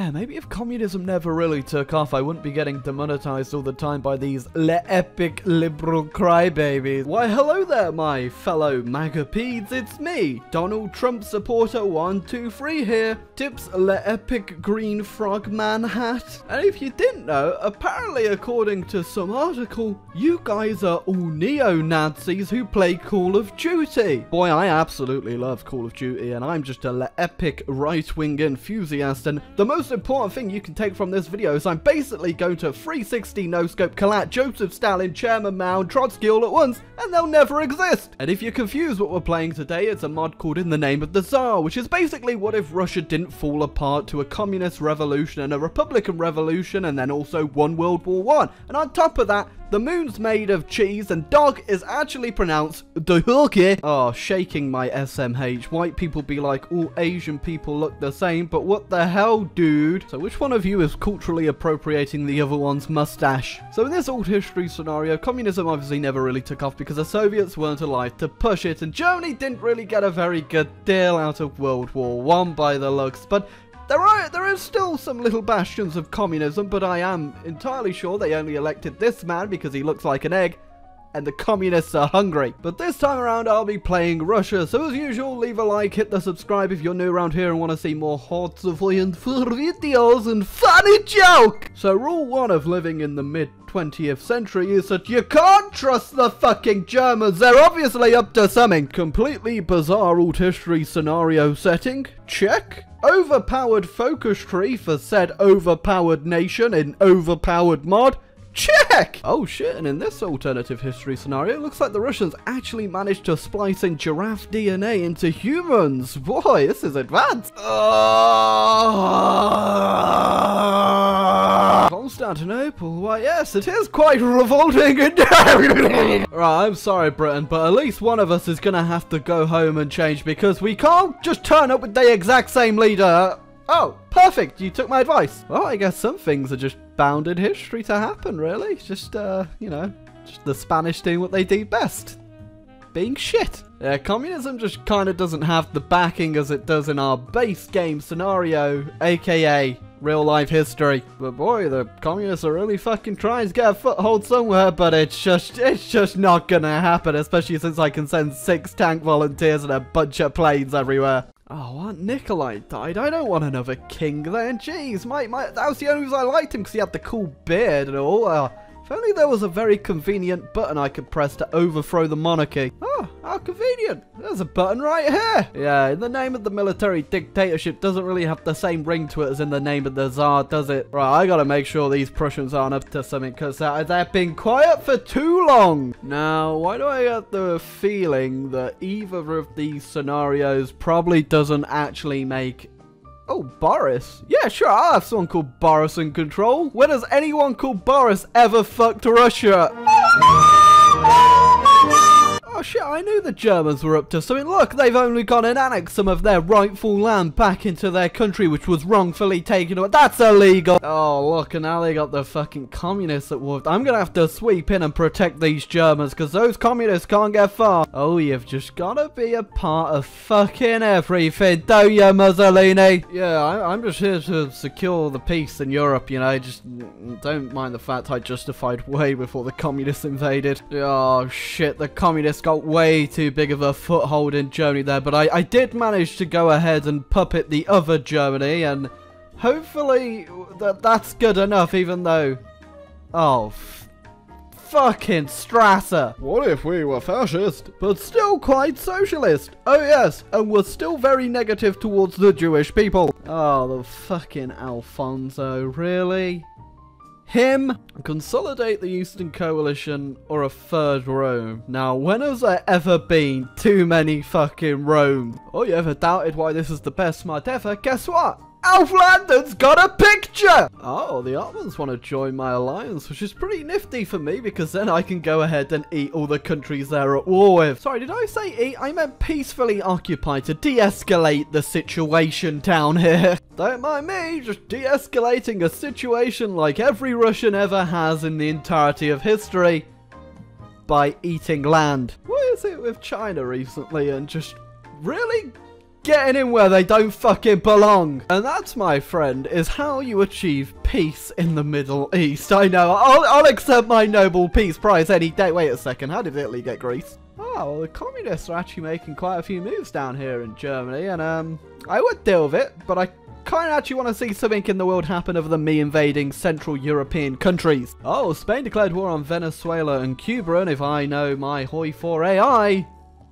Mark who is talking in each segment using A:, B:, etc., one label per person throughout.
A: yeah, maybe if communism never really took off, I wouldn't be getting demonetized all the time by these le epic liberal crybabies. Why, hello there, my fellow MAGA-peeds. It's me, Donald Trump supporter 123 here. Tips le epic green frog man hat. And if you didn't know, apparently according to some article, you guys are all neo-Nazis who play Call of Duty. Boy, I absolutely love Call of Duty, and I'm just a le epic right-wing enthusiast, and the most important thing you can take from this video is I'm basically going to 360 no-scope collat Joseph Stalin, Chairman Mao, and Trotsky all at once, and they'll never exist. And if you're confused what we're playing today, it's a mod called In the Name of the Tsar, which is basically what if Russia didn't fall apart to a communist revolution and a republican revolution and then also one World War One. And on top of that, the moon's made of cheese and dog is actually pronounced Dohulke. Oh, shaking my SMH. White people be like, all Asian people look the same, but what the hell, dude? So which one of you is culturally appropriating the other one's mustache? So in this old history scenario, communism obviously never really took off because the Soviets weren't alive to push it, and Germany didn't really get a very good deal out of World War One by the looks, but there are there is still some little bastions of communism, but I am entirely sure they only elected this man because he looks like an egg and the communists are hungry. But this time around, I'll be playing Russia. So as usual, leave a like, hit the subscribe if you're new around here and want to see more hot and for videos and funny joke. So rule one of living in the mid 20th century is that you can't trust the fucking Germans. They're obviously up to something. Completely bizarre old history scenario setting. Check. Overpowered focus tree for said overpowered nation in overpowered mod. Check! Oh shit, and in this alternative history scenario, it looks like the Russians actually managed to splice in giraffe DNA into humans. Boy, this is advanced. Uh, Constantinople, why yes, it is quite revolting. right, I'm sorry Britain, but at least one of us is gonna have to go home and change because we can't just turn up with the exact same leader. Oh, perfect. You took my advice. Well, I guess some things are just bound in history to happen, really. Just, uh, you know, just the Spanish doing what they do best. Being shit. Yeah, communism just kind of doesn't have the backing as it does in our base game scenario, aka real life history. But boy, the communists are really fucking trying to get a foothold somewhere, but it's just, it's just not gonna happen, especially since I can send six tank volunteers and a bunch of planes everywhere. Oh, Aunt Nikolai died? I don't want another king then. Jeez, my, my, that was the only reason I liked him because he had the cool beard and all. Uh, only there was a very convenient button I could press to overthrow the monarchy. Oh, how convenient. There's a button right here. Yeah, in the name of the military dictatorship doesn't really have the same ring to it as in the name of the Tsar, does it? Right, I gotta make sure these Prussians aren't up to something because they've been quiet for too long. Now, why do I get the feeling that either of these scenarios probably doesn't actually make Oh, Boris? Yeah, sure, I'll have someone called Boris in control. When has anyone called Boris ever fucked Russia? Oh shit, I knew the Germans were up to something. Look, they've only gone and annexed some of their rightful land back into their country, which was wrongfully taken away. That's illegal. Oh, look, and now they got the fucking communists at war. I'm gonna have to sweep in and protect these Germans, because those communists can't get far. Oh, you've just gotta be a part of fucking everything, don't you, Mussolini? Yeah, I I'm just here to secure the peace in Europe, you know, just don't mind the fact I justified way before the communists invaded. Oh, shit, the communists got way too big of a foothold in Germany there, but I, I did manage to go ahead and puppet the other Germany, and hopefully that that's good enough, even though... Oh, fucking Strasser. What if we were fascist, but still quite socialist? Oh yes, and we're still very negative towards the Jewish people. Oh, the fucking Alfonso, really? Him, consolidate the Eastern Coalition, or a third Rome. Now, when has there ever been too many fucking Rome? Oh, you ever doubted why this is the best smart ever? Guess what? Alf Landon's got a picture! Oh, the Ottomans want to join my alliance, which is pretty nifty for me because then I can go ahead and eat all the countries they're at war with. Sorry, did I say eat? I meant peacefully occupy to de-escalate the situation down here. Don't mind me, just de-escalating a situation like every Russian ever has in the entirety of history by eating land. What is it with China recently and just really getting in where they don't fucking belong. And that's, my friend, is how you achieve peace in the Middle East. I know, I'll, I'll accept my Nobel Peace Prize any day. Wait a second, how did Italy get Greece? Oh, well, the communists are actually making quite a few moves down here in Germany, and um, I would deal with it, but I kind of actually want to see something in the world happen other than me invading Central European countries. Oh, Spain declared war on Venezuela and Cuba, and if I know my Hoi 4 AI,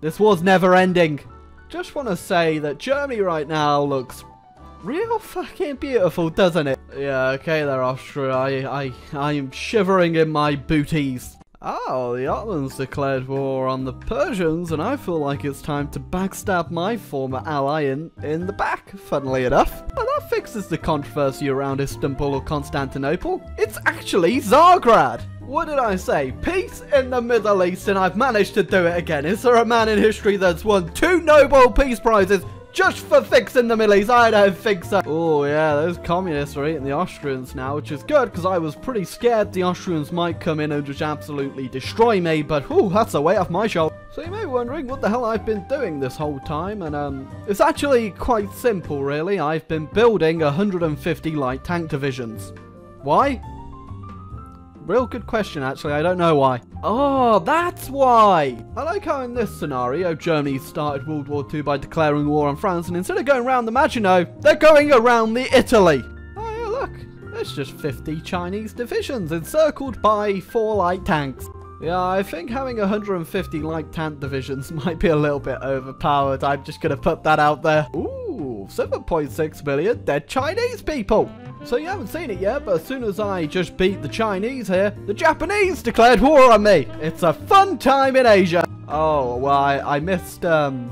A: this war's never ending. Just want to say that Germany right now looks real fucking beautiful, doesn't it? Yeah, okay there, Austria. I, I, I am shivering in my booties. Oh, the Ottomans declared war on the Persians, and I feel like it's time to backstab my former ally in, in the back, funnily enough. Well, that fixes the controversy around Istanbul or Constantinople. It's actually Tsargrad! What did I say? Peace in the Middle East, and I've managed to do it again. Is there a man in history that's won two Nobel Peace Prizes just for fixing the Middle East. I don't think so. Oh, yeah, those communists are eating the Austrians now, which is good because I was pretty scared the Austrians might come in and just absolutely destroy me, but oh, that's a weight off my shoulder. So you may be wondering what the hell I've been doing this whole time, and um, it's actually quite simple, really. I've been building 150 light tank divisions. Why? Real good question, actually. I don't know why. Oh, that's why! I like how in this scenario, Germany started World War II by declaring war on France, and instead of going around the Maginot, they're going around the Italy! Oh, yeah, look. There's just 50 Chinese divisions encircled by four light tanks. Yeah, I think having 150 light tank divisions might be a little bit overpowered. I'm just gonna put that out there. Ooh, 7.6 million dead Chinese people! So you haven't seen it yet, but as soon as I just beat the Chinese here, the Japanese declared war on me. It's a fun time in Asia. Oh, well, I, I missed, um,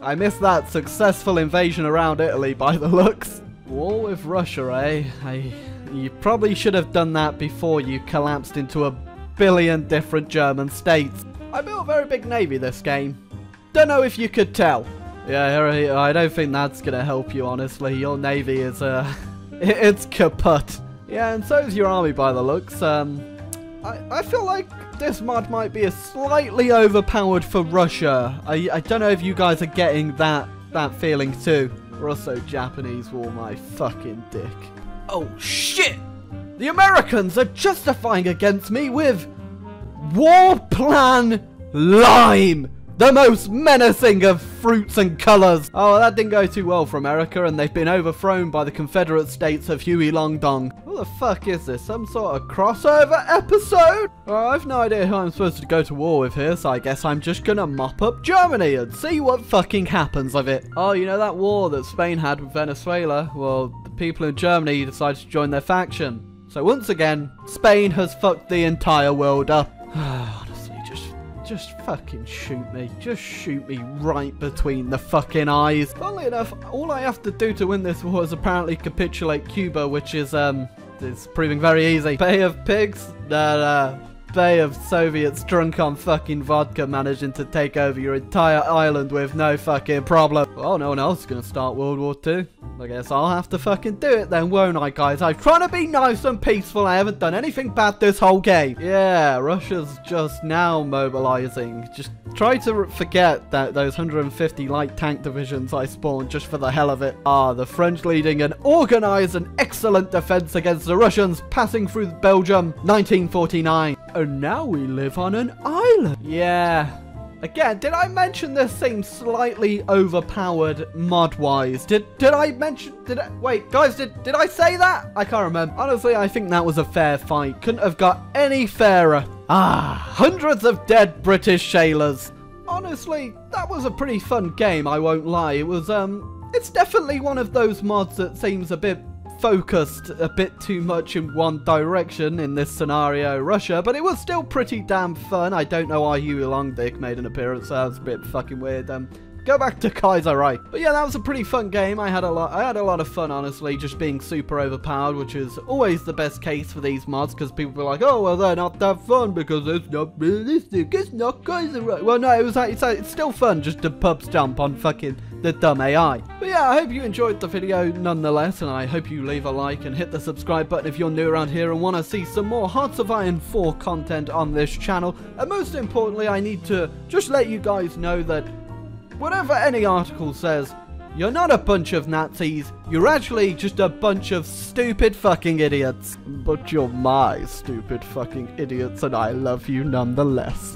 A: I missed that successful invasion around Italy by the looks. War with Russia, eh? I, you probably should have done that before you collapsed into a billion different German states. I built a very big navy this game. Don't know if you could tell. Yeah, I don't think that's gonna help you, honestly. Your navy is, uh... It's kaput. Yeah, and so is your army by the looks. Um, I, I feel like this mod might be a slightly overpowered for Russia. I, I don't know if you guys are getting that, that feeling too. Also, Japanese war my fucking dick. Oh shit! The Americans are justifying against me with War Plan Lime! The most menacing of fruits and colours. Oh, that didn't go too well for America, and they've been overthrown by the Confederate States of Huey Long Dong. What the fuck is this? Some sort of crossover episode? Well, I've no idea who I'm supposed to go to war with here, so I guess I'm just gonna mop up Germany and see what fucking happens of it. Oh, you know that war that Spain had with Venezuela? Well, the people in Germany decided to join their faction. So once again, Spain has fucked the entire world up. Just fucking shoot me. Just shoot me right between the fucking eyes. Funnily enough, all I have to do to win this war is apparently capitulate Cuba, which is, um, is proving very easy. Bay of Pigs? Nah, nah. Bay of Soviets drunk on fucking vodka managing to take over your entire island with no fucking problem. Oh, no one else is gonna start World War II. I guess I'll have to fucking do it then, won't I, guys? I'm trying to be nice and peaceful. I haven't done anything bad this whole game. Yeah, Russia's just now mobilizing. Just try to forget that those 150 light tank divisions I spawned just for the hell of it. Ah, the French leading an organized and excellent defense against the Russians passing through Belgium 1949. And now we live on an island. Yeah, Again, did I mention this seems slightly overpowered mod-wise? Did did I mention... Did I... Wait, guys, did, did I say that? I can't remember. Honestly, I think that was a fair fight. Couldn't have got any fairer. Ah, hundreds of dead British sailors. Honestly, that was a pretty fun game, I won't lie. It was, um... It's definitely one of those mods that seems a bit focused a bit too much in one direction in this scenario, Russia, but it was still pretty damn fun. I don't know why Huey Longdick made an appearance. That was a bit fucking weird. Um, go back to Kaiserreich. But yeah, that was a pretty fun game. I had a lot. I had a lot of fun, honestly, just being super overpowered, which is always the best case for these mods because people were like, "Oh, well, they're not that fun because it's not realistic. It's not Kaiserreich." Well, no, it was. It's, it's still fun just to pub stomp on fucking the dumb AI. But yeah, I hope you enjoyed the video nonetheless, and I hope you leave a like and hit the subscribe button if you're new around here and want to see some more Hearts of Iron 4 content on this channel. And most importantly, I need to just let you guys know that whatever any article says, You're not a bunch of Nazis. You're actually just a bunch of stupid fucking idiots. But you're my stupid fucking idiots, and I love you nonetheless.